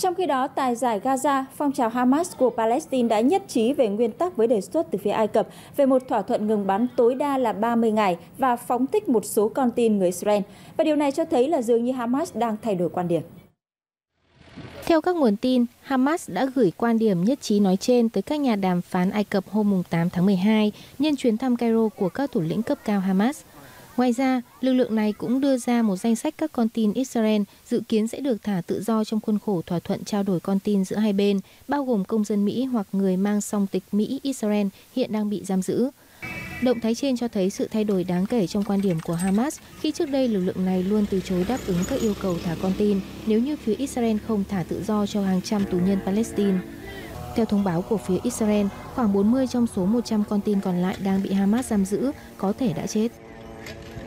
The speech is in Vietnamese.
Trong khi đó, tại giải Gaza, phong trào Hamas của Palestine đã nhất trí về nguyên tắc với đề xuất từ phía Ai Cập về một thỏa thuận ngừng bắn tối đa là 30 ngày và phóng thích một số con tin người Israel. Và điều này cho thấy là dường như Hamas đang thay đổi quan điểm. Theo các nguồn tin, Hamas đã gửi quan điểm nhất trí nói trên tới các nhà đàm phán Ai Cập hôm 8 tháng 12 nhân chuyến thăm Cairo của các thủ lĩnh cấp cao Hamas. Ngoài ra, lực lượng này cũng đưa ra một danh sách các con tin Israel dự kiến sẽ được thả tự do trong khuôn khổ thỏa thuận trao đổi con tin giữa hai bên, bao gồm công dân Mỹ hoặc người mang song tịch Mỹ-Israel hiện đang bị giam giữ. Động thái trên cho thấy sự thay đổi đáng kể trong quan điểm của Hamas khi trước đây lực lượng này luôn từ chối đáp ứng các yêu cầu thả con tin nếu như phía Israel không thả tự do cho hàng trăm tù nhân Palestine. Theo thông báo của phía Israel, khoảng 40 trong số 100 con tin còn lại đang bị Hamas giam giữ có thể đã chết. Thank you.